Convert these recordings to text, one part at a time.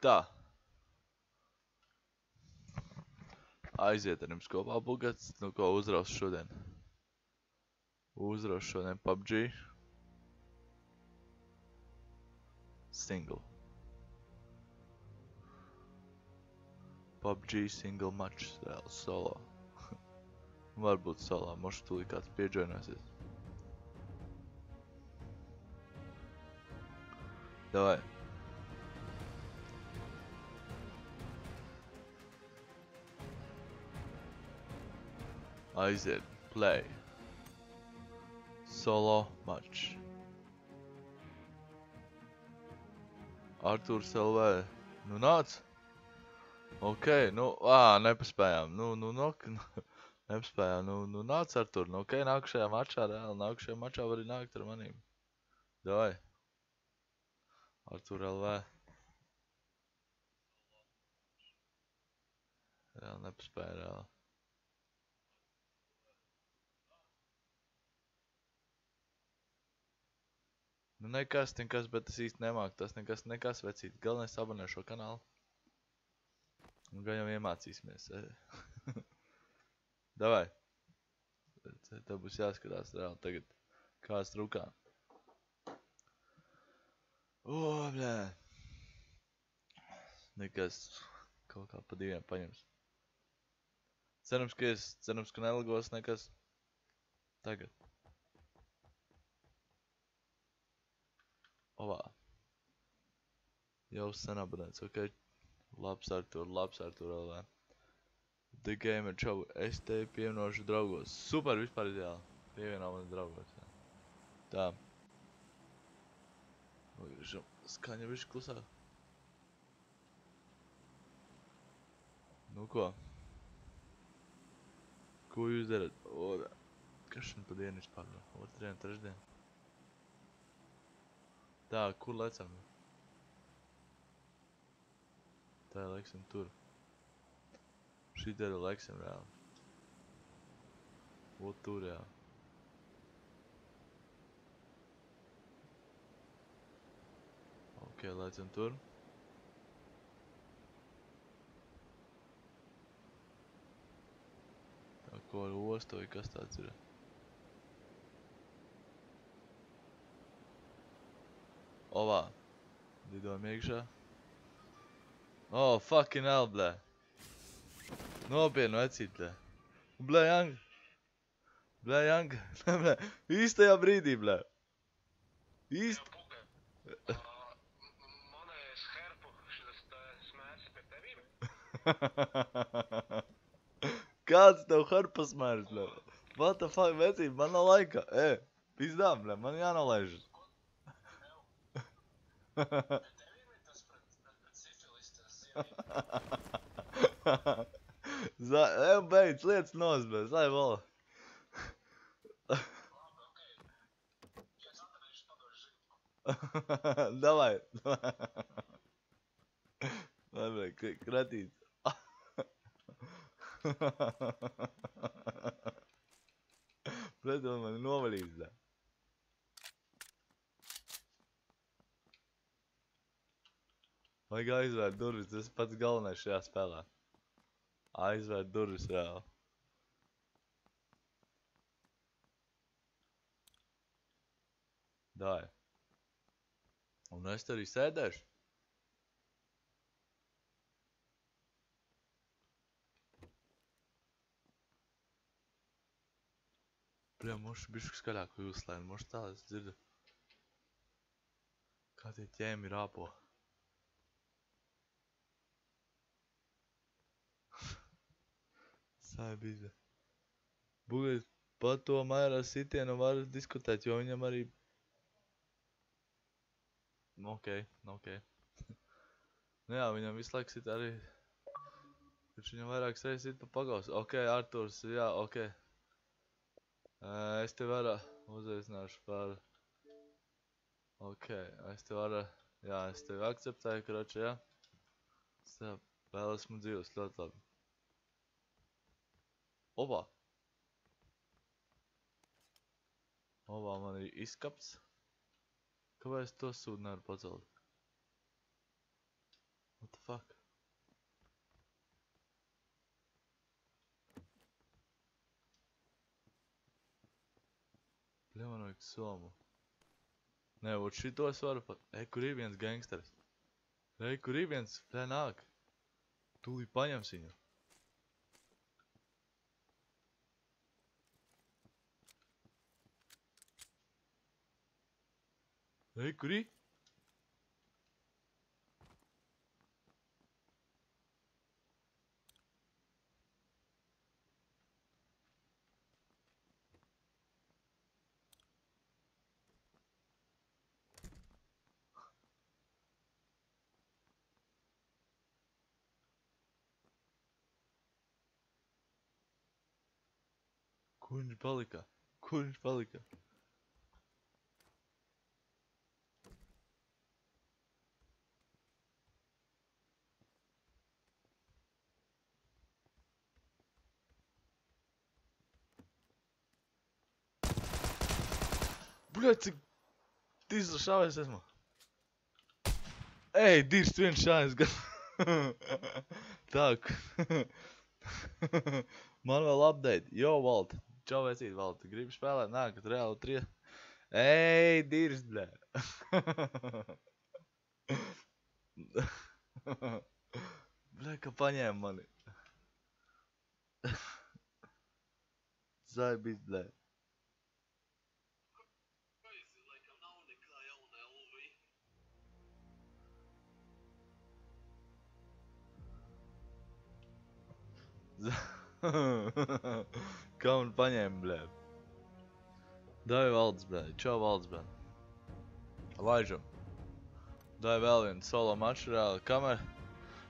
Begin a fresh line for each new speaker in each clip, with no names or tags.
Tā. Aiziet ar jums kopā bugats, nu ko uzraus šodien. Uzraus šodien PUBG. Single. PUBG single match reāli solo. Varbūt solo, mošu tūlīt kāds pieģoinosies. Davai. Aiziet, play. Solo match. Artūrs LV. Nu nāc. Ok, nu, ā, nepaspējām. Nu, nu, nu, nepaspējām. Nu, nu, nāc Artūr. Nu, ok, nākušajā mačā, reāli, nākušajā mačā var nākt ar manīm. Davai. Artūr LV. Reāli nepaspēja, reāli. Nu nekas, nekas, bet es īsti nemāku. Tas nekas, nekas vecīt. Galvenais abonē šo kanālu. Un gan jau iemācīsimies. Davai. Tev būs jāskatās reāli tagad. Kāds rukā. O, blē. Nekas. Kaut kā pa diviem paņems. Cerams, ka es, cerams, ka nelagos nekas. Tagad. Ovā. Jau sen abonēts, ok? Labs Artur, labs Artur LV. The Gamer Show. Es tevi pievienošu draugos. Super, vispār ideāli. Pievienā mani draugos. Jā. Tā. Šo skaņa viši klusāk. Nu ko? Ko jūs darat? Kas šim pa dienu vispār? Otrdien, trešdien? Tā, kur lecam? Tā, leksim tur. Šī dēļ leksim reāli. O, tur, jā. Ok, lecam tur. Tā, ko ar ostu vai kas tāds ir? Ovā. Lidojam iekšā. Oh, fucking hell, blē. Nopienu vecīt, blē. Blē, Jang. Blē, Jang. Blē, īstajā brīdī, blē. Īst... Kāds tev harpas mērs, blē? What the fuck, vecīt, man nav laika. E, pizdām, blē, man jānolaižas. Zai, ej, beidz, lietas nosbēs, lai vēl. Davai. Labi, kratīt. Pret man mani novalīs, da. Vajag aizvērt durvis, tas pats galvenais šajā spēlē. Aizvērt durvis reāli. Dai. Un es te arī sēdēšu. Bļa, mošu bišku skaļāk uzslēn, mošu tā, es dzirdu. Kā tie ķēmi rāpo. Saibīze. Būs par to mērā sitienu var diskutēt, jo viņam arī... Nu, ok, nu, ok. nu jā, viņam visu laiku sit arī... Taču viņam vairākas reizes sit pa pagaus. Ok, Arturs, jā, ok. Es tev varu uzveicināšu par... Ok, es tev varu... Jā, es tevi akceptēju, kroči, jā. Es tev vēl esmu dzīvs, ļoti labi. Ovā. Ovā man ir izkapts. Kāpēc to sūdu nevar pacelt? What the fuck? Bļa, man vajag somu. Nē, ot šito es varu pat... Ej, kur ir viens gangsters? Ej, kur ir viens? Bļa, nāk. Tūlīt paņems viņu. Ej, kur ir? Kur viņš palika? Bļaļ, cik dīzla šāvies esmu. Ej, dirst viens šāvies gan. Tak. Man vēl update. Jo, Valt. Čau, vecīt, Valt. Gribu spēlēt? Nā, kad reāli trie. Ej, dirst, bļē. Bļē, ka paņēma mani. Zaibis, bļē. Kā man paņēma, blē. Dai valdes, blē. Čau, valdes, blē. Laižam. Dai vēl vienu solo maču reāli. Kamēr?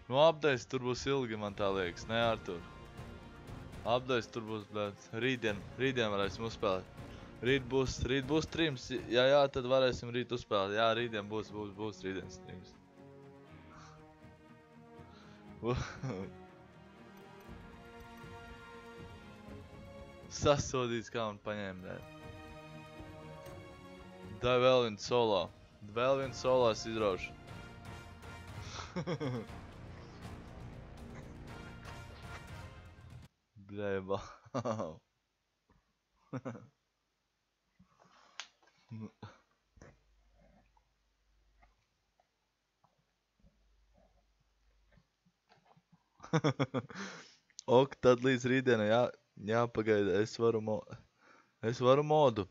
Nu, apdēs tur būs ilgi, man tā liekas. Nē, Artur. Apdēs tur būs, blē. Rītdien, rītdien varēsim uzspēlēt. Rīt būs, rīt būs streams. Ja jā, tad varēsim rīt uzspēlēt. Jā, rītdien būs, būs, būs rītdien streams. Sasodīts, kā man paņēma. Dai vēl vienu solo. Vēl vienu solo es izraušu. Bļēba. ok, tad līdz rītdienai jā, jāpagaida. Es varu, mo es varu modu.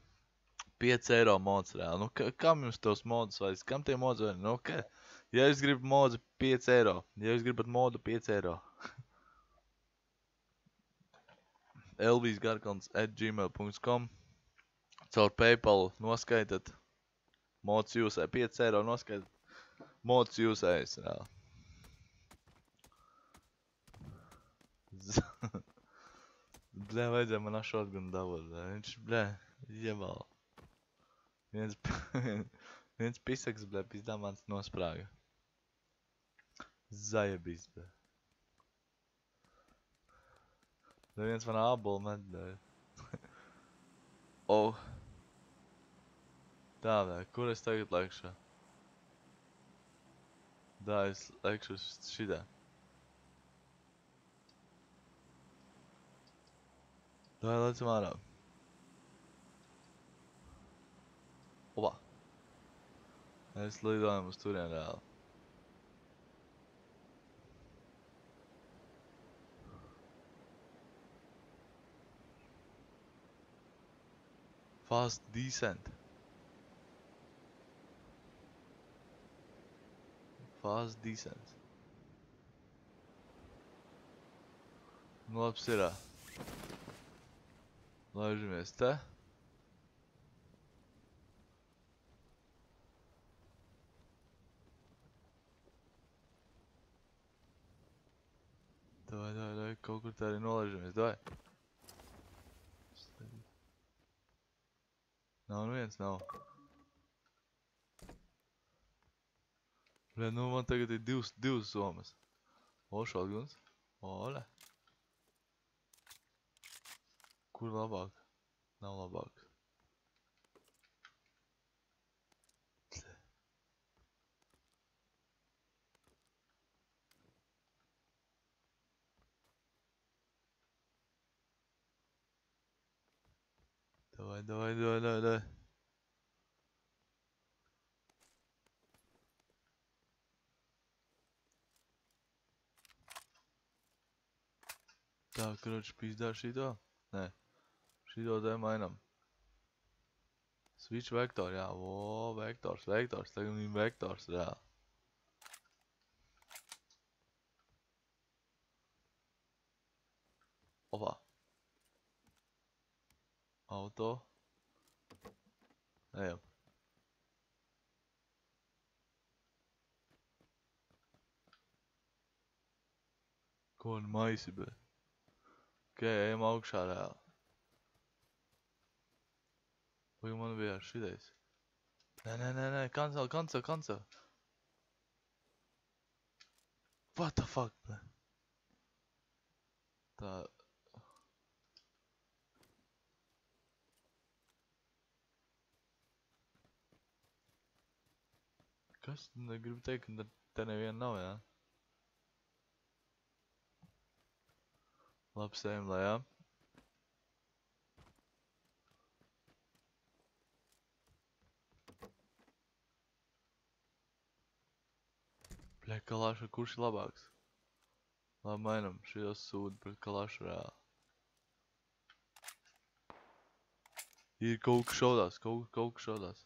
5 eiro mods reāli. Nu, ka, kam jums tos modus vajag? Kam tie modus vajag? Nu, ok. Ja jūs gribat modu 5 eiro. Ja jūs gribat modu 5 eiro. elvisgarkons at gmail.com Caur Paypal noskaitat. Mods jūsē 5 eiro noskaitat. Mods jūsējas reāli. Bļē, vajadzēja man shotgun dabūt, bļē. Viņš, bļē, jebal. Viens, viens pisaks, bļē, pizdā mans nosprāga. Zajebis, bļē. Bļē, viens man ābolu met, bļē. oh. Tā, bļē, kur es tagad lekšu? Tā, es lekšu šitā. Tā ir lecam ārā. Opa. Mēs lidojam uz turien reāli. Fast descent. Fast descent. Nu labs irā. Laižamies te. Davai, davai, davai, kaut kur te arī nolaižamies, davai. Nav neviens, nav. Bļa, nu man tagad ir divas, divas somas. O, šotguns. Ole. Kur labāk? Nav labāk. Давай, давай, давай, давай, давай. Так, короче, пизда шито. Не. Šito te mainam. Switch vektor, jā. O, vektors, vektors. Tagad viņam vektors, jā. Opa. Auto. Ejam. Ko un maisi, bet? Ok, ejam augšā reāli. Vai man bija šitais? Nē, nē, nē, nē, cancel, cancel, cancel. What the fuck, ble? Tā. Kas? Negribu teikt, ka te neviena nav, jā? Labi, sējam lejā. Bļa, kalāša, kurš ir labāks? Labi, mainam šos sūdu pret kalāšu reāli. Ir kaut kas šaudās, kaut, kaut kas šaudās.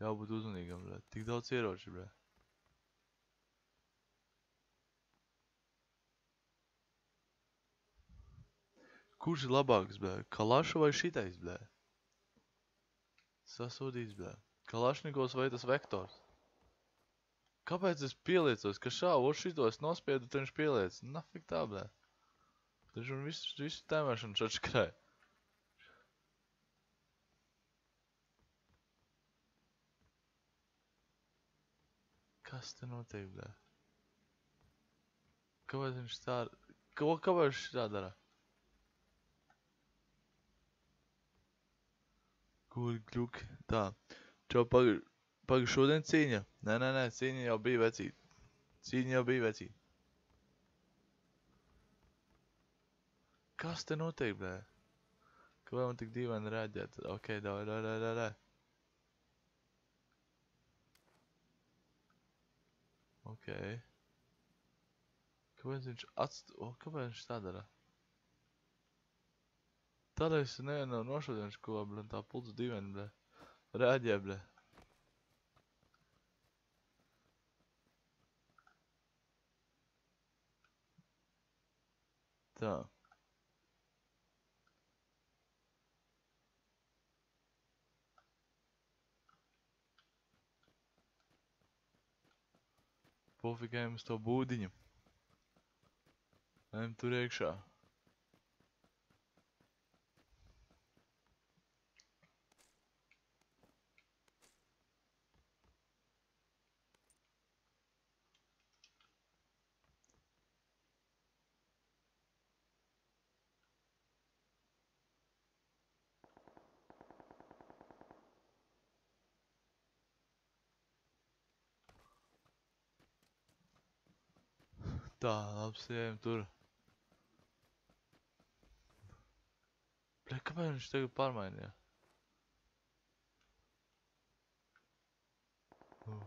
Jābūt uzmanīgam, bļa. Tik daudz ieroči, bļa. Kurš ir labāks, bļa? Kalaša vai šitais, bļa? Sasūdīts, bļa. Kalašnikos vai tas vektors? Kāpēc es pieliecos, ka šāvu šito es nospiedu, tad viņš pieliec? Nafik tā, bļa. Taču un visu, visu tēmēšanu šāds krāj. Kas te notiek, bļa? Kāpēc viņš tā... Ko, kāpēc viņš tā dara? Kur kļuk? Tā. Čau, pagaid. Pagaid, šodien cīņa. Nē, nē, nē, cīņa jau bija vecīt. Cīņa jau bija vecīt. Kas te notiek, bļē? Kāpēc man tik dīvaini reaģēt? Ok, davai, davai, davai, davai. Ok. Kāpēc viņš atst... O, kāpēc viņš tā dara? Tādēļ es nevienu nav nošodienas ko, bļē, tā pults dīvaini, bļē. Reaģē, bļē. Tā. Pofikējam uz to būdiņu. Ejam tur iekšā. Tā, labi, ejam tur. Bļa, kāpēc viņš tagad pārmainīja? Nu.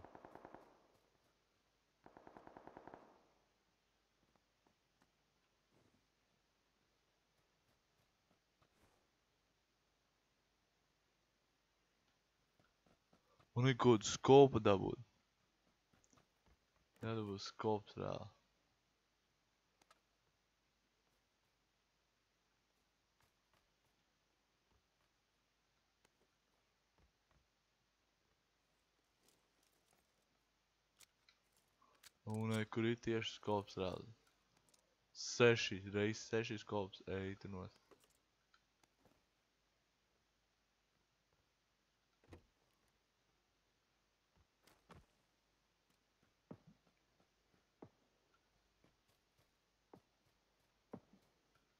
Un ir kaut kādu skopu dabūt. Jādabū skops reāli. Un e, kur ir tieši skops rāda? Seši, reiz seši skops, ej, tu nost.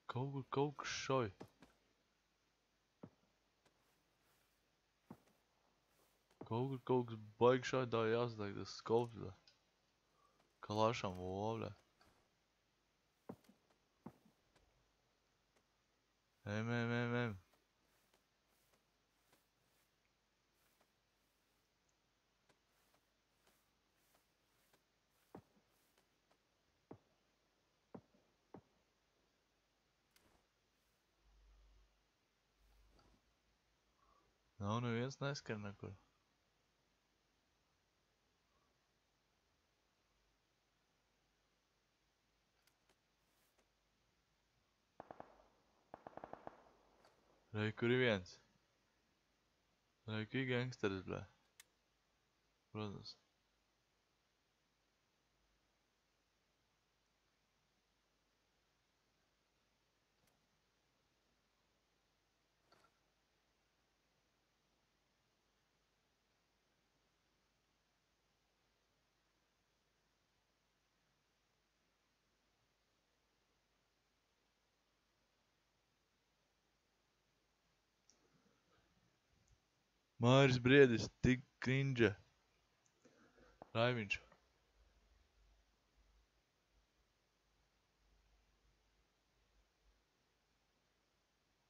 Kaut kur, kaut kas šoj. Kaut kur, kaut kas baigi šoj, tā jāsadaik tas skops, da. Klāšam vole. Ejam, ejam, ejam, ejam. Nav neviens nu, neskar nekur. Rei, kur ir viens? Rei, kur ir gangsteris, blē? Protams. Māris Briedis, tik krinģa. Raimiņš.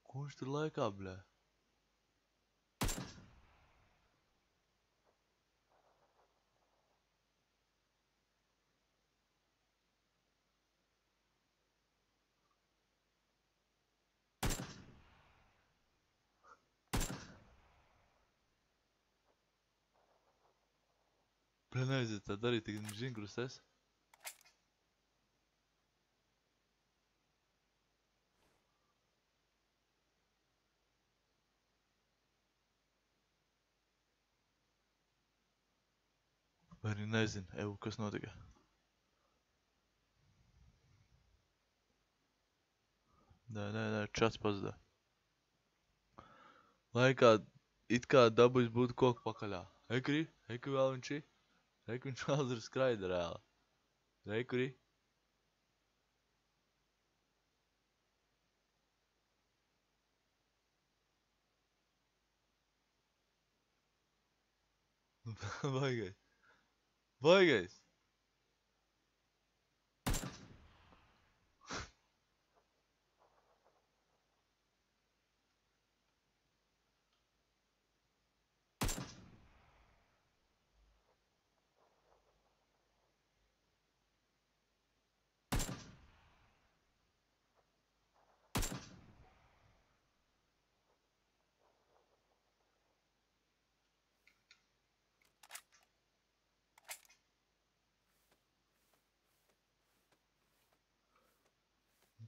Ko viņš tur laikā, blē? Blē, neaiziet tā darīt, tik viņš zina, kur es esmu. Vai arī nezinu, evu, kas notika. Nē, nē, nē, čats pazudā. Laikā it kā dabūjis būt koku pakaļā. Ekri, ekri vēl viņš ir. Ekri viņš vēl tur skraida reāli. Ekri. Baigais. Baigais.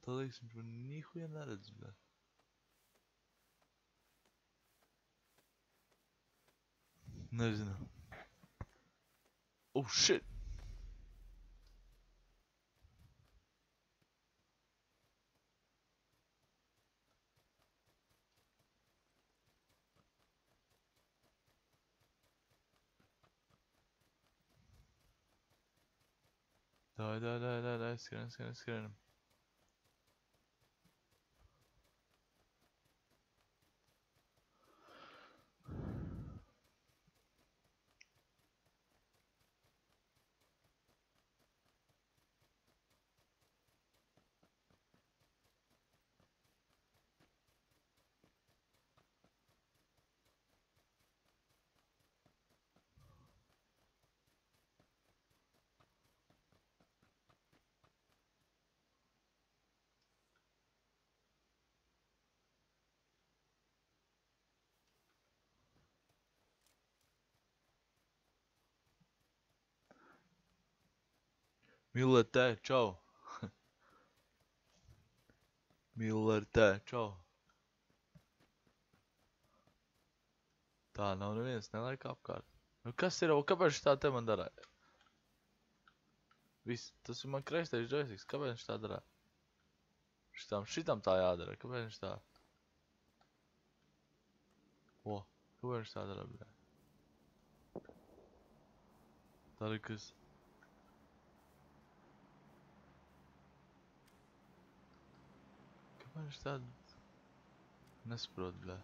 Tā liekas, viņš man nihuja neredz, bļa. Nezinu. Oh, shit! Dai, dai, dai, dai, dai, skrienam, skrienam, skrienam. Milletē, čau! Milletē, čau! Tā nav neviens, nelaik apkārt. Nu kas ir, kāpēc tā te man darā? Viss, tas ir man kreistais joysticks, kāpēc viņš tā darā? Šitam, šitam tā jādara, kāpēc viņš tā? O, kāpēc viņš tā dara, bļā? Tā ir kas... Kāpēc viņš tā... Nesaprot, bļā.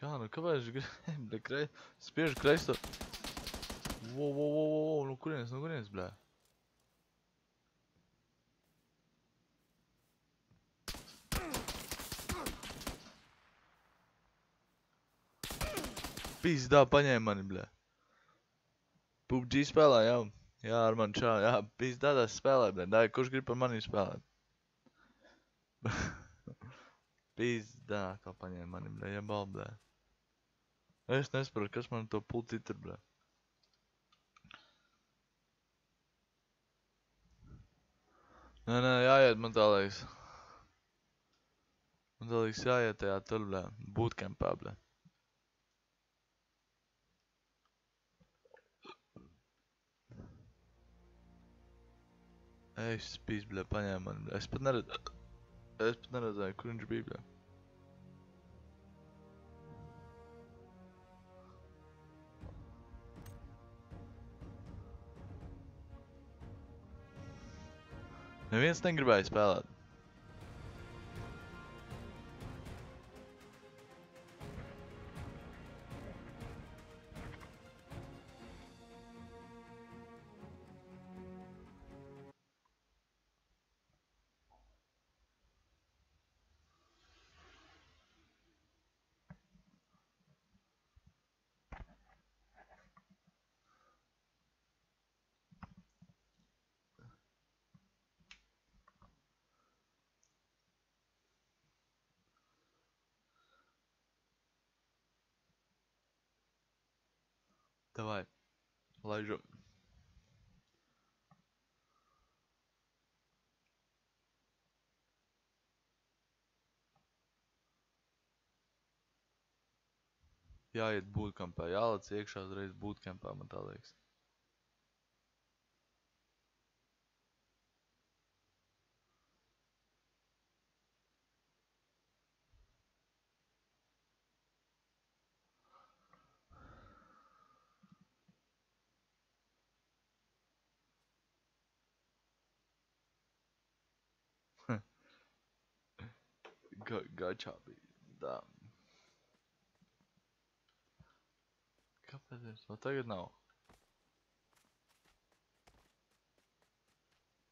Kā nu, kāpēc viņš grib, bļā, krei... Spiež kreisto... Wo, wo, wo, wo, wo, no kurienes, no kurienes, bļā? Pizdā paņēma mani, bļā. PUBG spēlē, jā. Jā, ar mani čā, jā. Pizdā tās spēlē, bļā. Dai, kurš grib par mani spēlēt? Pizdā, kā paņēma mani, bļa, jebal, bļa. Es nesaprotu, kas man to pulti ir, bļa. Nē, nē, jāiet, man tā liekas. Man tā liekas jāiet tajā tur, bļa, bootcampā, bļa. Es spīs, bļa, paņēma mani, bļa. Es pat neredzēju, es pat neredzēju, kur viņš bija, bļa. Neviens negribēja spēlēt. Давай, лайжу. Jāiet būtkampā, jālec iekšā uzreiz būtkampā, man tā liekas. Ga gačā bija. Tā. Kāpēc es? No tagad nav.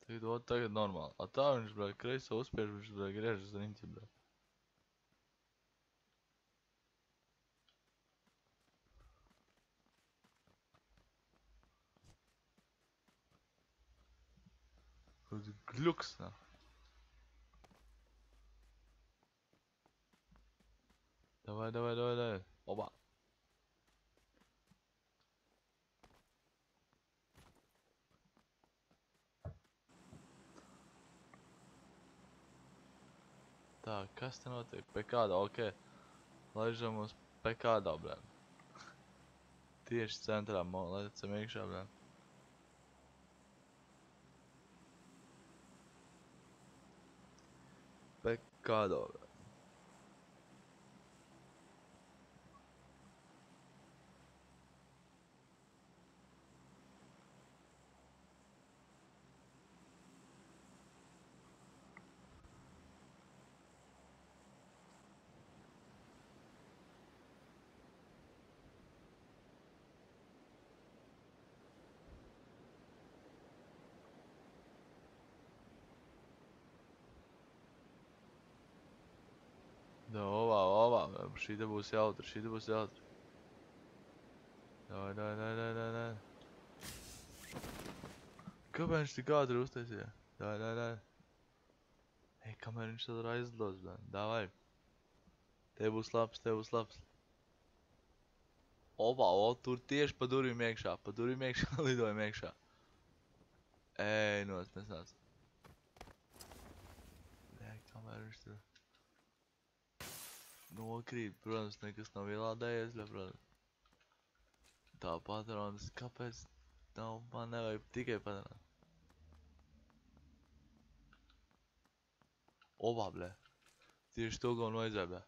Tagad, o, tagad normāli. A tā viņš, bļa, kreiso uzspiež, viņš, bļa, griežas riņķi, bļa. Kaut gļuks, Давай, давай, давай, давай. Оба. Tā, kas te notiek? Pie kāda? Ok. Laižam uz pie kādā, blē. Tieši centrā, mo, lecam iekšā, blē. Pie kādā, Šī būs jautra, šī būs jautra. Davai, davai, davai, davai, davai. Kāpēc viņš tik ātri uztaisīja? Davai, davai, davai. Ej, kamēr viņš tad aizdos, bļa. Davai. Te būs labs, te būs labs. Ovā, o, tur tieši pa durvīm iekšā, pa durvīm iekšā, lidojam iekšā. Ej, nos, nesnāc. Nē, kamēr viņš tur nokrīt, protams, nekas nav ielādējies, bet, protams. Tā patronas, kāpēc nav, man nevajag tikai patronas. Ovā, blē. Tieši to, ko man vajadzēja, blē.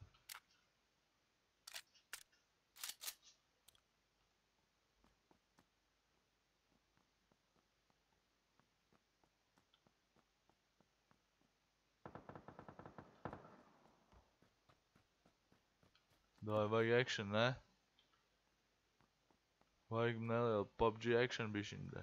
Davai, vajag action, ne? Vajag nelielu PUBG action bišķiņ, blē.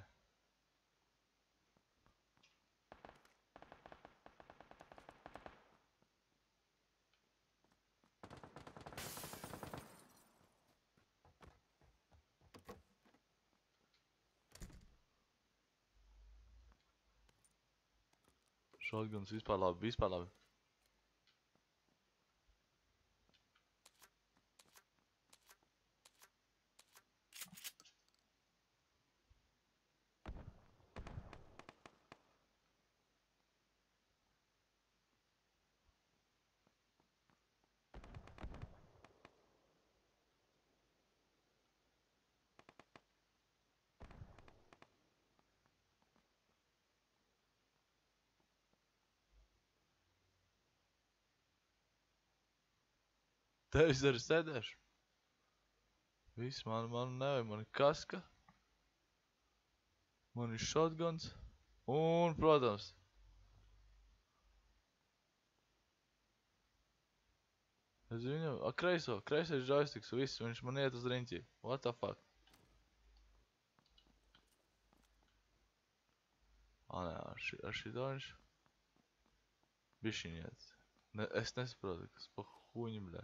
Shotguns vispār labi, vispār labi. Tevis arī sēdēšu. Viss man, man nevajag, man ir kaska. Man ir shotguns. Un, protams, Es viņu, a, kreiso, kreisais joysticks, viss, viņš man iet uz riņķi. What the fuck? A, nē, ar, ši, ar šito viņš bišķiņ iet. Ne, es nesaprotu, kas pa huņi, bļē.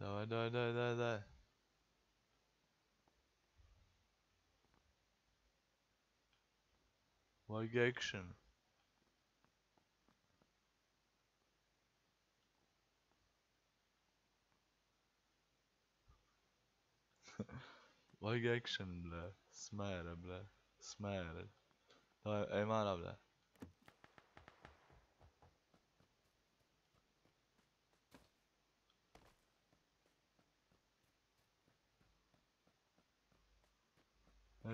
No, no, no, no, no. Like action. like action Bleh. Smära bla. Smära. Nej, är man bla.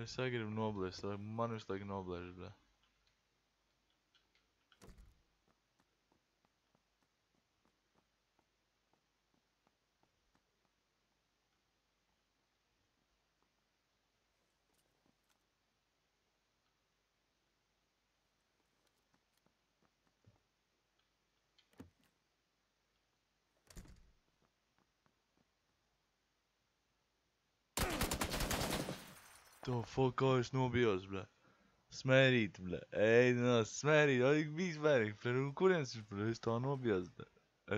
Es arī gribu noblēst, lai man visu laiku noblēž, bļē. To fuck, kā es nobijos, bļē. Smērīt, bļē. Ej, no, smērīt, vajag bija smērīt, bļē. Nu, kurienes viņš, bļē, es to nobijos, bļē.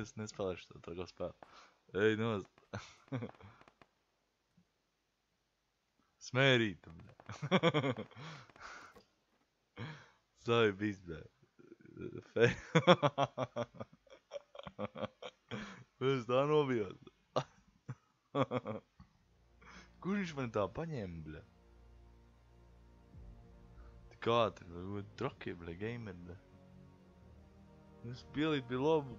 Es nespēlēšu to tā kā spēlu. Ej, no. Smērīt, bļē. Zai bijis, bļē. Fe. Es tā nobijos. Kur viņš man tā paņēma, bļē? Ātri, bļē, trakie, bļē, gamer, bļē. Es pielīt pie lobu.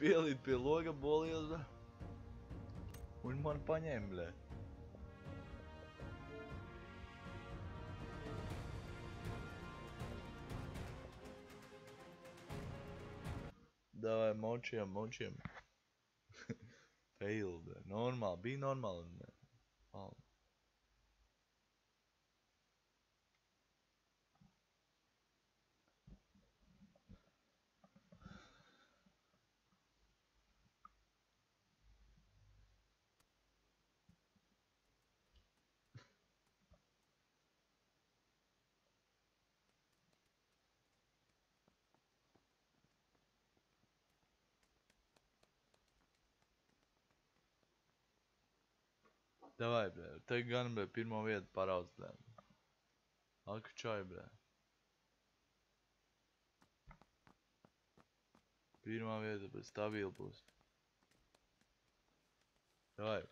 Pielīt pie loga bolijos, bļē. Un man paņēma, bļē. Davai, močiem, močiem. Fail, bļē. Normāli, bija normāli. bļē. Mal. Davai, bļē. Te gan, bļē, pirmo vietu parauc, bļē. Ak, čai, bļē. Pirmā vieta, bet stabili būs. Davai.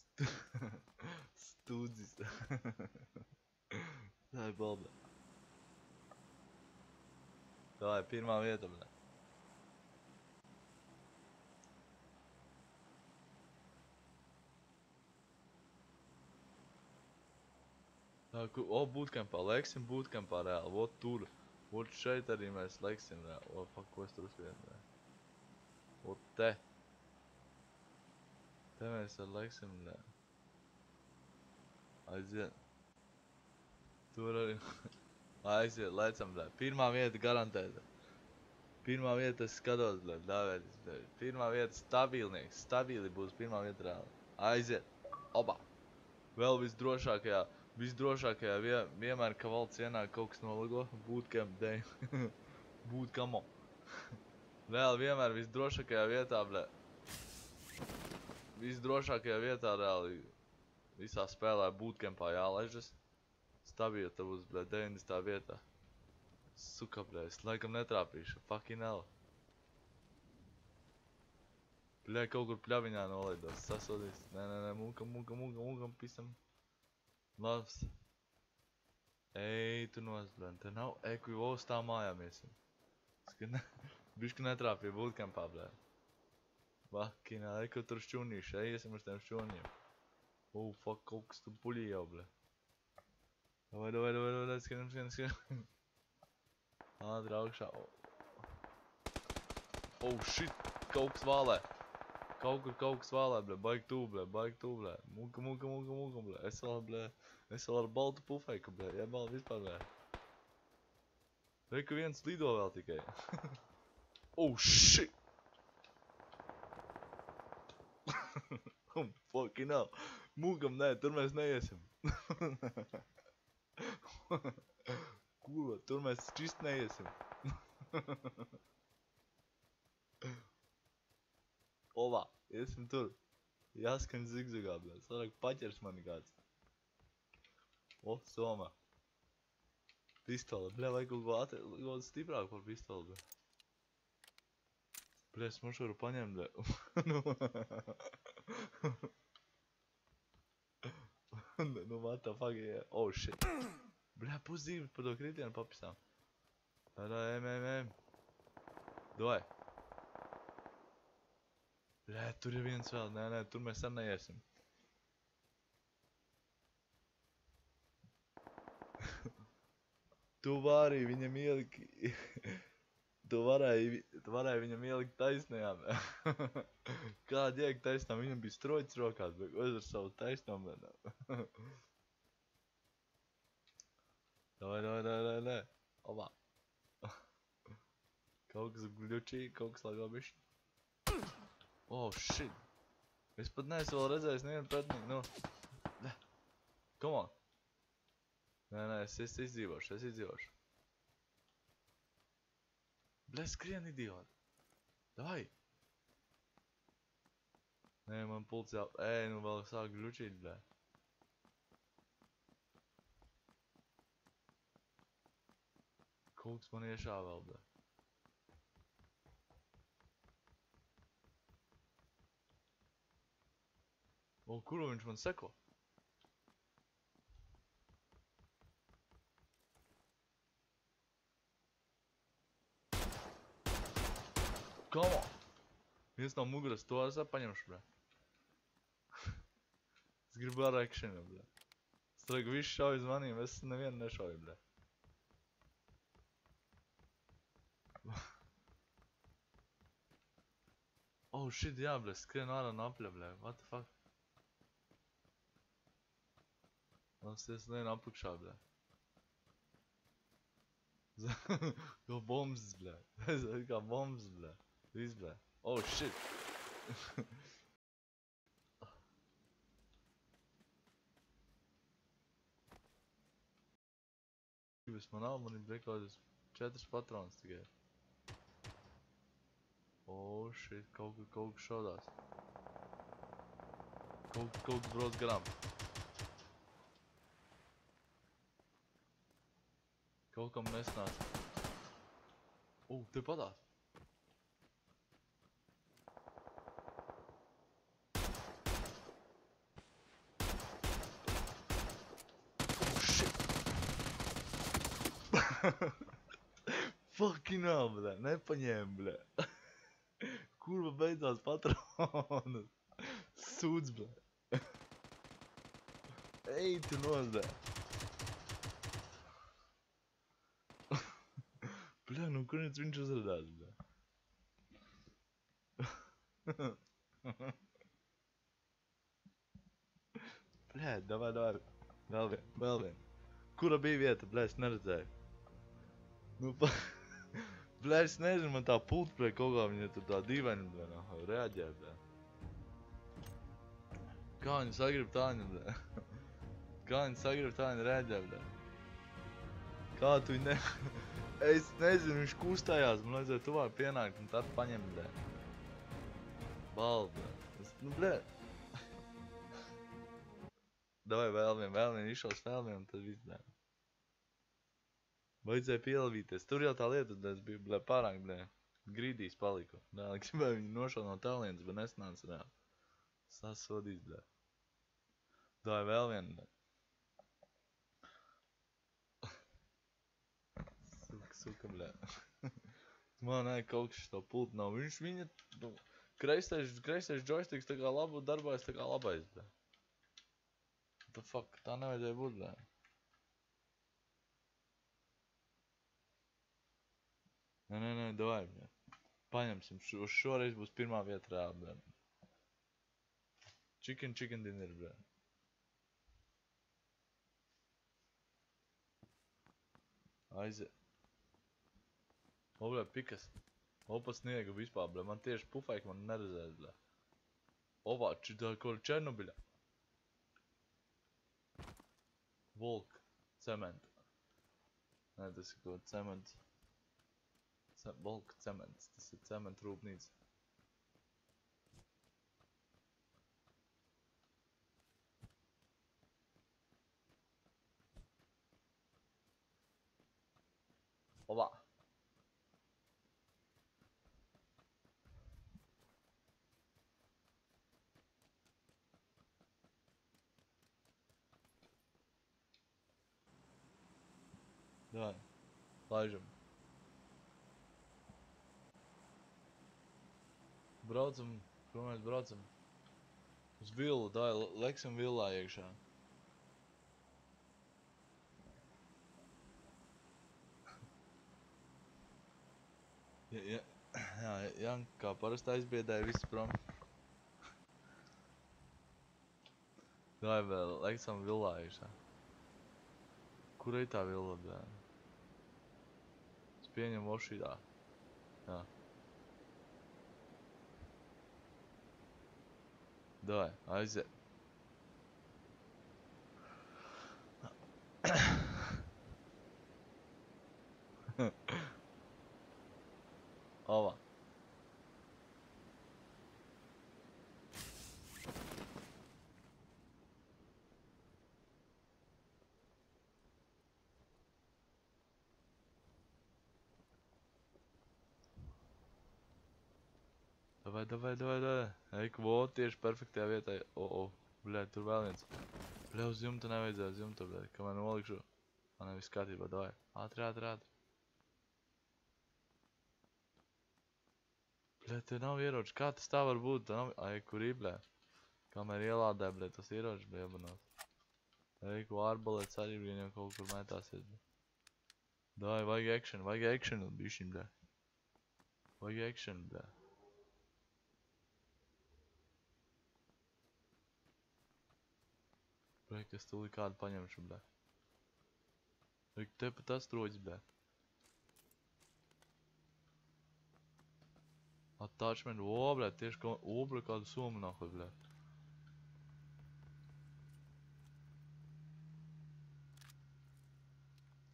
Stu... Stūdzis. Ir balda. Davai, pirmā vieta, bļē. O, bootcampā, leksim bootcampā reāli, vot tur. Vot šeit arī mēs leksim reāli. O, fuck, ko es tur uzspiedu, reāli. Vot te. Te mēs ar leksim reāli. Aiziet. Tur arī. Aiziet, lecam, reāli. Pirmā vieta garantēta. Pirmā vieta es skatos, reāli, dāvētis, reāli. Pirmā vieta stabilnieks, stabili būs pirmā vieta reāli. Aiziet. Oba. Vēl visdrošākajā. Visdrošākajā vie, vienmēr, ka valsts ienāk kaut kas noligo, bootcamp dēļ. Bootcamo. Reāli vienmēr visdrošākajā vietā, blē. Visdrošākajā vietā reāli visā spēlē bootcampā jālaižas. Stabili tev būs, blē, 90. vietā. Suka, blē, es laikam netrāpīšu. Fucking hell. Bļē, kaut kur pļaviņā nolaidos, sasodīs. Nē, nē, nē, mūkam, mūkam, mūkam, mūkam, pisam. Labs. Ej, tu nost, blēn. Te nav ekvivo uz tā mājām iesim. Skan, bišķi netrāpīja bootcampā, blēn. Vakina, eko tur šķunīši, ej, iesim uz tiem šķuniem. U, fuck, kaut kas tu puļī jau, blēn. Davai, davai, davai, davai, skrienam, skrienam, skrienam. Ātri augšā. Oh, shit, kaut kas vālē. Kaut kur kaut kas vālē, blē, baigi tū, blē, baigi tū, blē. Muka, muka, muka, muka, blē. Es vēl, blē, es vēl ar baltu pufeiku, blē, jebal vispār, blē. Reku viens lido vēl tikai. oh, shit! oh, fucking hell. Mūkam, nē, tur mēs neiesim. Kurva, tur mēs čist neiesim. Olā, iesim tur. Jāskan zigzagā, bļā. Sarāk paķers mani kāds. O, soma. Pistole. Bļā, vajag kaut ko ko stiprāk par pistoli, es mums varu paņemt, bļā. nu. nu, what the fuck, yeah. Oh, shit. Bļā, pusdzīves par to kritienu papisām. Tādā, em, em, em. Doj. Bļā, tur ir viens vēl. Nē, nē, tur mēs arī neiesim. tu vari viņam ielikt... tu varēji, tu varēji viņam ielikt taisnajām. Kāda ielikt taisnām? Viņam bija stroķis rokās, bet es ar savu taisnām. Davai, davai, davai, davai, davai. Opa. Kaut kas gļučī, kaut kas lagā bišķi. Oh, shit. Es pat neesmu vēl redzējis nevienu pretinieku, nu. Come on. Nē, nē, es, es izdzīvošu, es izdzīvošu. Ble, skrien, idiot. Davai. Nē, man jau... Ej, nu vēl sāk gļučīt. Kaut kas man iešā vēl, ble. O, kuru viņš man seko? Come on! Viens no muguras to es paņemšu, bre. es gribu ar akšanu, bre. Es tagad visu šauju uz manīm, es nevienu nešauju, bre. oh shit, jā, bre, skrien ārā no apļa, bre. What the fuck? Mums tas lien apakšā, bre. Kā bombas, bre. Kā bombas, bre. Viss, bre. Oh shit. Gribas man nav, man ir bre kaut kādas četras patronas tikai. Oh shit, kaut kas, kaut kas šaudās. Kaut, kaut kas brauc garām. Kaut kam nesnāca. U, te padās. Oh, shit. Fucking hell, bļa. Nepaņēmu, bļa. Kurva beidzās patronas. Sūdz, bļa. Ej, tu nozdē. Bļa, nu kurienes viņš uzradās, bļa? Bļa, davai, davai. Vēl vien, vēl vien. Kura bija vieta, bļa, es neredzēju. Nu, pa... Bļa, es nezinu, man tā pulta, bļa, kaut kā viņa tur tā dīvaini, bļa, no, reaģē, bļa. Kā viņa sagrib tā viņa, bļa. Kā viņa sagrib tā viņa reaģē, bļa. Kā tu ne... Es nezinu, viņš kustējās, man vajadzēja tuvāk pienākt un tad paņemt, bļa. Bal, bļa. Es, nu, bļa. Davai vēl vien, vēl vien, izšaus vēl vien tad viss, bļa. Vajadzēja pielavīties. Tur jau tā lieta, tad es biju, bļa, pārāk, bļa. Grīdīs paliku. Nē, gribēju viņu nošaut no tālienes, bet nesnāca reāli. Sasodīs, bļa. Davai vēl vien, bļa. Suka, bļā. Man nē, kaut kas to pultu nav. Viņš viņa, nu, kreisais, kreisais joysticks tā kā labu darbojas tā kā labais, bļā. What the fuck, tā nevajadzēja būt, bļā. Nē, nē, nē, davai, bļā. Paņemsim, šo, šoreiz būs pirmā vieta reāli, bļā. Chicken, chicken dinner, bļā. Aiziet. O, bļā, pikas. Opa sniega vispār, bļā. Man tieši pufēk man neredzēs, bļā. Ovā, čitā, ko Černobiļa. Volk. Cement. Nē, tas ir kaut cements. Ce Volk cements. Tas ir cement rūpnīca. Ovā. Laižam. Braucam, kur mēs braucam? Uz villu, dai, leksim villā iekšā. Ja, ja, jā, jā, kā parasti aizbiedēja visu prom. Dai vēl, leksim villā iekšā. Kur ir tā villa, 边我水的，嗯，对，ajde. Ova. Davai, davai, davai, davai. Ej, kvot tieši perfektajā vietā. O, o, bļē, tur vēl viens. Bļē, uz jumta nevajadzēja, uz jumta, bļē. Kamēr nolikšu. Man nevis skatībā, davai. Ātri, ātri, ātri. Bļē, te nav ieroči. Kā tas tā var būt? Tā nav... Ai, kur ir, bļē? Kamēr ielādē, bļē, tas ieroči, bļē, iebanot. Ej, ko arbalēts arī vien jau kaut kur mētāsies, bļē. Davai, vajag action, vajag action, bišķiņ, bļē. Vajag action, bļē. Vajag, es tūlīt kādu paņemšu, bļē. Vajag, te pat tas troģis, bļē. Attachment, o, bļē, tieši kā, o, bļē, kādu somu nahuj, bļē.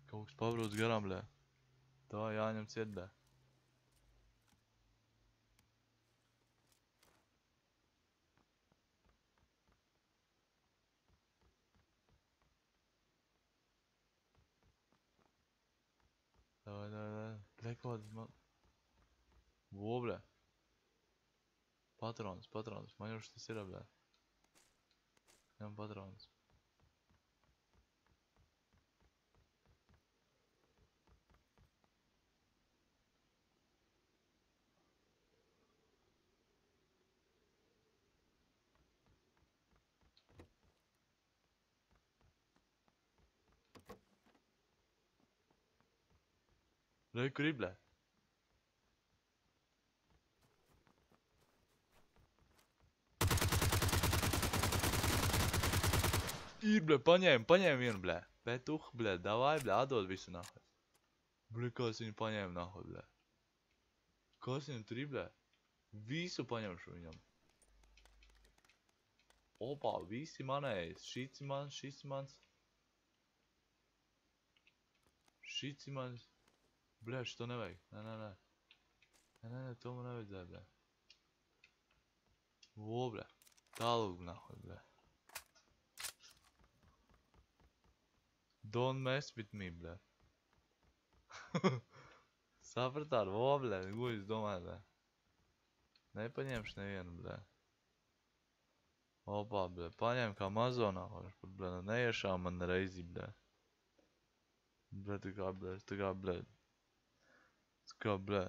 Kaut kas pavrūts garām, bļē. Tā jāņem ciet, bļē. Davai, davai, davai. Bļē, kāds man... Vo, bļē. Patrons, patrons. Man jau tas ir, bļē. Patrons. Bļē, kur ir, bļē, paņēma, paņēma vienu, bļē. Bet uh, bļē, davai, bļē, atdod visu nahuj. Bļē, kas viņu paņēma nahuj, bļē. Kas viņam tur ir, bļē? Visu paņemšu viņam. Opā, visi manējis. Šits ir mans, šis ir mans. Šits ir mans. Bļē, šito nevajag. Nē, nē, nē. Nē, nē, nē, to man nevajadzēja, bļē. Vo, bļē. Tālūk, nahuj, bļē. Don't mess with me, bļē. Sapratāt, vo, bļē, ko jūs domājat, bļē? Nepaņemšu nevienu, bļē. Opā, bļē, paņem kā mazo nahuj. Bļē, neiešā man reizi, bļē. Bļē, tā kā, bļē, tā kā, bļē. Kā, blē.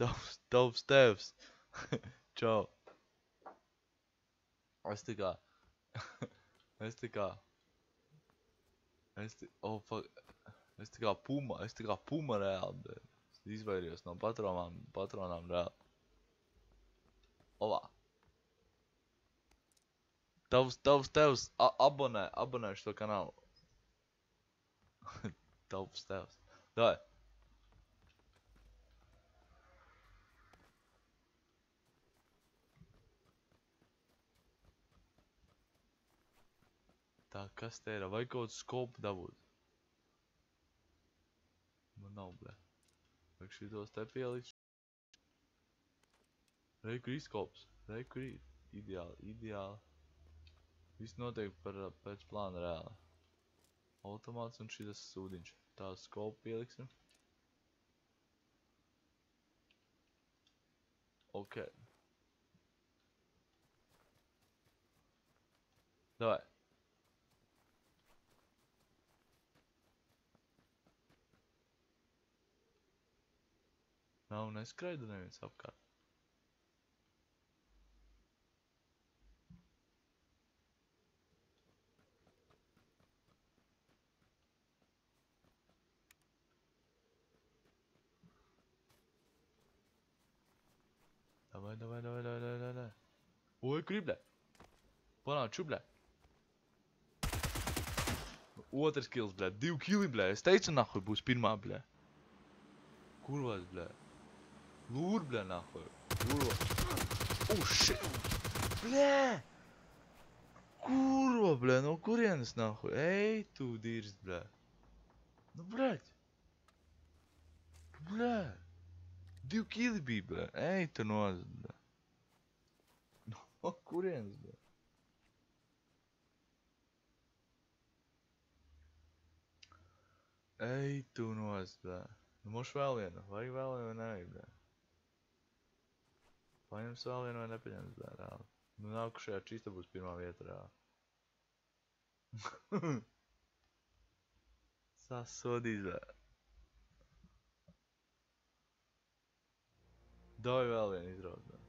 Tavs, tavs tevs. Čau. Es tā kā. es tā kā. Es tā, oh, fuck. Es tā kā puma, es tā kā puma reāli, blē. Es izvairījos no patronām, patronām reāli. Ovā. Tavs, tavs, tevs, a abonē, abonē šo kanālu. tavs, tevs. Dai. Tā, kas te ir? Vai kaut skopu dabūt? Man nav, blē. Vajag šitos te pielikt. Reiku izkops. Reiku rīt. Ideāli, ideāli. Viss notiek par, pēc plāna reāli. Automāts un šitas sūdiņš. Tā skopu pieliksim. Ok. Davai. Nav neskraidu neviens apkārt. Давай, давай, давай, давай, давай, давай, давай. Ой, ču, bļē. Otrs kills, bļē. Divi kili, bļē. Es teicu, nahuj, būs pirmā, bļē. Kurvas, bļē. Lūr, bļē, nahuj. Kurva. Oh, shit. Bļē. Kurva, bļē, no kurienes, nahuj. Ej, tu, dirst, bļē. Nu, bļēt. Bļē. Divi kili bija, bļē. Ej, tu noz, bļē. No kurienes, bļē? Ej, tu noz, bļē. Nu, moš vēl vienu. Vajag vēl vienu nevajag, bļē? Paņems vēl vienu vai nepaņems, bļē, reāli. Nu, nākušajā čista būs pirmā vieta, reāli. Sasodīs, bļē. Doj vēl vienu izraut, bļē.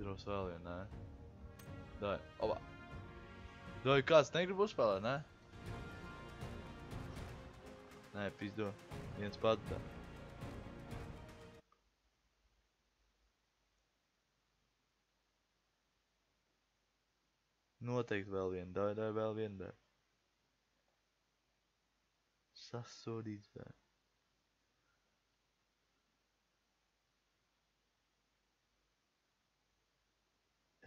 Izraus vēl vienu, nē. Doj, opa. Doj, kāds negrib uzspēlēt, nē? Nē, pizdo. Viens pats, bļē. Noteikti vēl vienu. Doj, doj, vēl vienu, bļē. Sasodīts, bļē.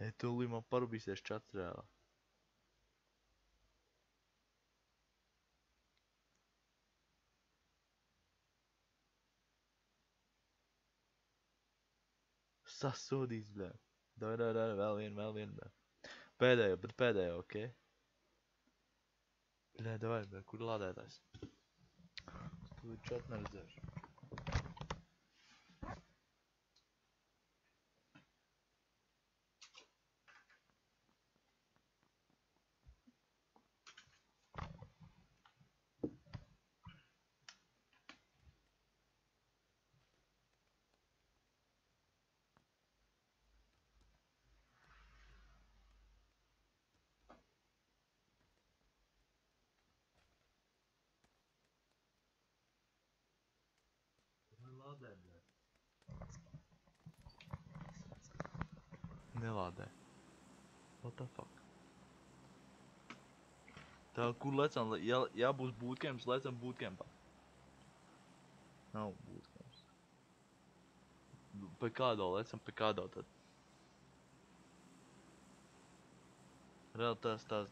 Ej, tūlī man parubīsies čats reāli. Sasodīts. Doj, doj, doj, vēl vienu, vēl vienu, bļē. Pēdējo, bet pēdējo, ok? Bļē, doj, bļē, kur lādētājs? Tu čat bļē. Nelādē. What the fuck? Tā, kur lecam? Le- Ja, ja būs bootcamps, lecam bootcampā. Nav bootcamps. Pie kādā lecam, pie kādā tad. Reāli tas, tas.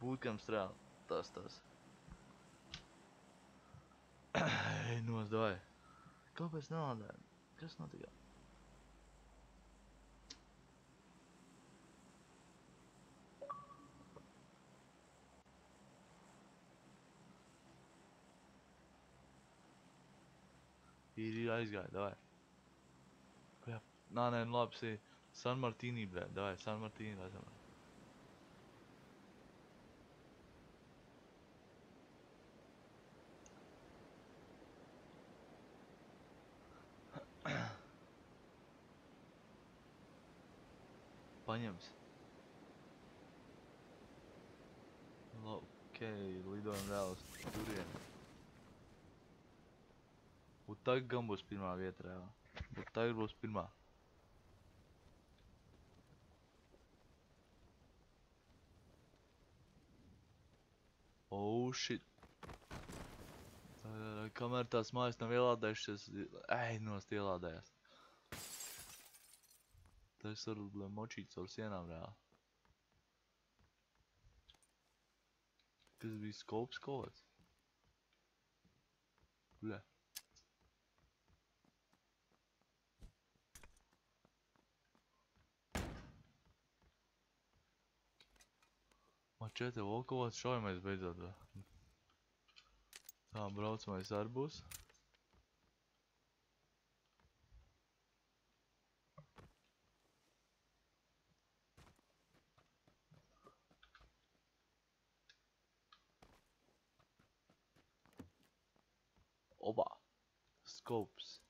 Bootcamps reāli. Tas, tas. Ej, nozdāj. Kāpēc nelādē? Kas notika? Ir, ir aizgāja, davai. Bļā, Nā, nē, nu labi, sī. San Martīnī, blē, davai, San Martīnī, redzam. Paņems. Nu, ok, lidojam vēl uz turieni. Un tagad gan būs pirmā vieta reāli. Un tagad būs pirmā. Oh shit. Kamēr tās mājas nav ielādējušas, ej, nost ielādējās. Bļa, močīt caur sienām reāli. Kas bija skops kaut kāds? Bļa. Mačete, vēl kaut kāds šaujamais beidzot. Tā, braucamais arī būs. Oba. Scopes.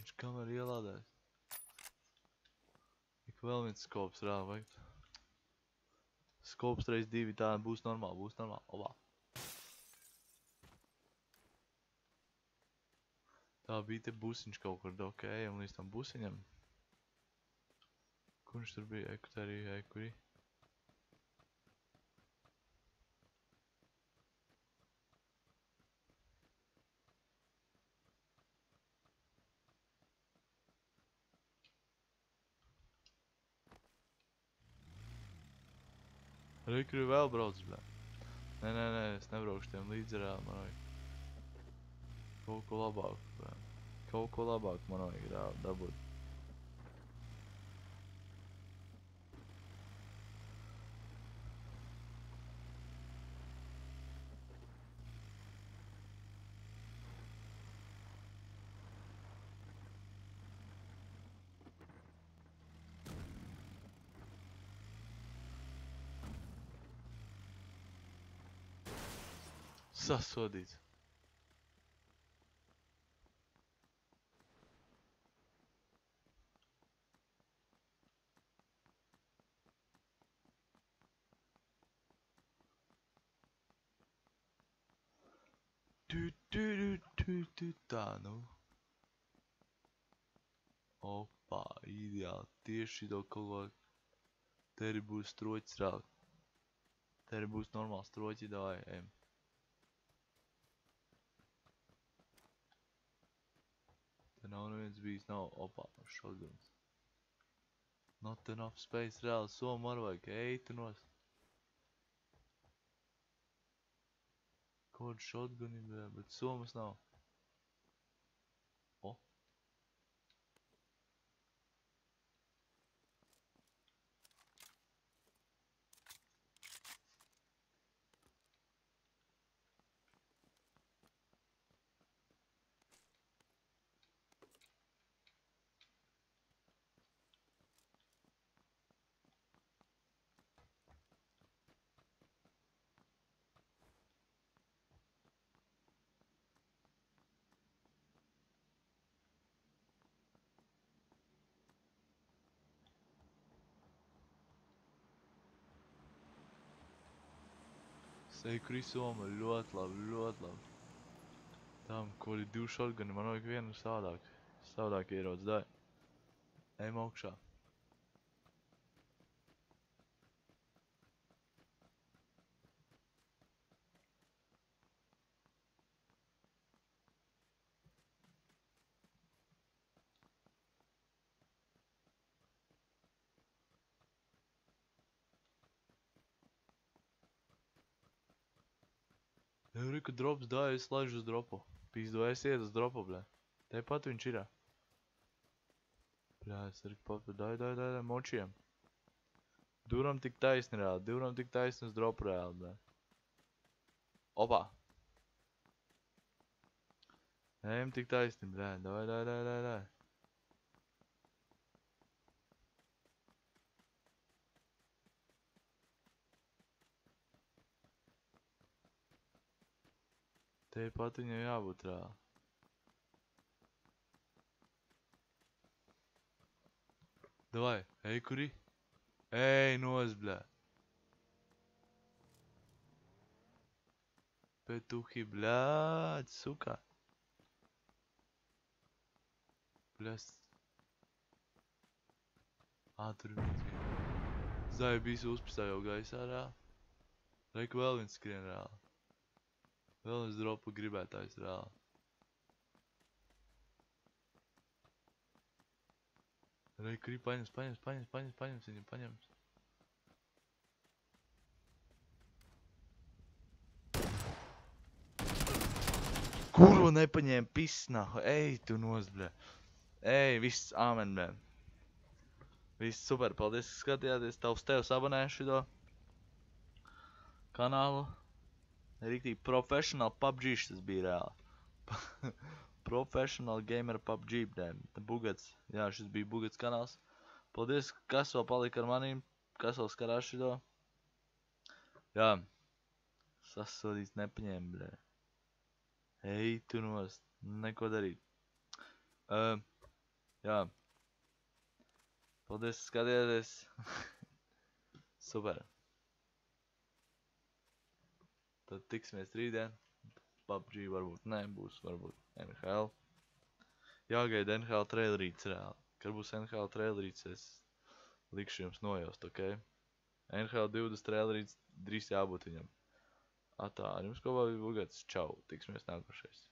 Viņš kamēr ielādēs. Ik vēl viens skops rā vajag. Skops reiz divi tā būs normāli, būs normāli. Obā. Tā bija te busiņš kaut kur, ok, ejam līdz tam busiņam. Kur viņš tur bija? Ekutērī, ekuri. Rekri vēl brauc, bļā. Nē, nē, nē, es nebraukšu tiem līdzi reāli, man vajag. Kaut ko labāku, bļā. Kaut ko labāku man vajag reāli dabūt. Sasodīts. Tu, tu, tu, tu, tu, tā, nu. Opā, ideāli. Tieši to kaut ko. Te arī būs stroķis rāk. Te arī būs normāls stroķi, davai, ejam. Te nav neviens bijis, nav, opā, shotguns. Not enough space, reāli, somu ar vajag, ej tu nos. Kaut bļā, bet somas nav. Seikri soma, ļoti labi, ļoti labi. Tam, kur ir divi shotguni, man vajag vienu savādāk. Savādāk ierodas, dai. Ejam augšā. Eureka drops, dai, es laižu uz dropu. Pizdu, es iet uz dropu, blē. Tepat viņš ir. Bļā, es arī pat, dai, dai, dai, dai, močiem. Duram tik taisni reāli, duram tik taisni uz dropu reāli, blē. Opa! Ejam tik taisni, blē, dai, dai, dai, dai, dai. Tepat viņam jābūt reāli. Давай, ej, kuri? Ej, nos, bļā. Petuhi, bļād, suka. Bļas. Ā, tur ir viens viens. Zai bijis uzpistā jau gaisā reāli. Reku vēl viens skrien reāli. Vēl viens dropu gribētājs reāli. Rei, kurī paņems, paņems, paņems, paņems, paņems viņu, paņems. Kuru nepaņēma pisnahu? Ej, tu nosbļē. Ej, viss, āmen, bļē. Viss super, paldies, ka skatījāties. Tavs tevs abonēšu šito kanālu. Riktīgi professional PUBG tas bija reāli. Professional Gamer PUBG, bļēm. Bugats. Jā, šis bija Bugats kanāls. Paldies, kas vēl palika ar manīm. Kas vēl skarās šito. Jā. Sasodīts nepaņēma, bļē. Ej, tu nost. Neko darīt. Uh, jā. Paldies, skatījāties. Super. Tad tiksimies rītdien. PUBG varbūt nē, būs varbūt NHL. Jāgaida NHL trailerīts reāli. Kad būs NHL trailerīts, es likšu jums nojaust, ok? NHL 20 trailerīts drīz jābūt viņam. Atā, ar jums kopā bija Bugats. Čau, tiksimies nākošais.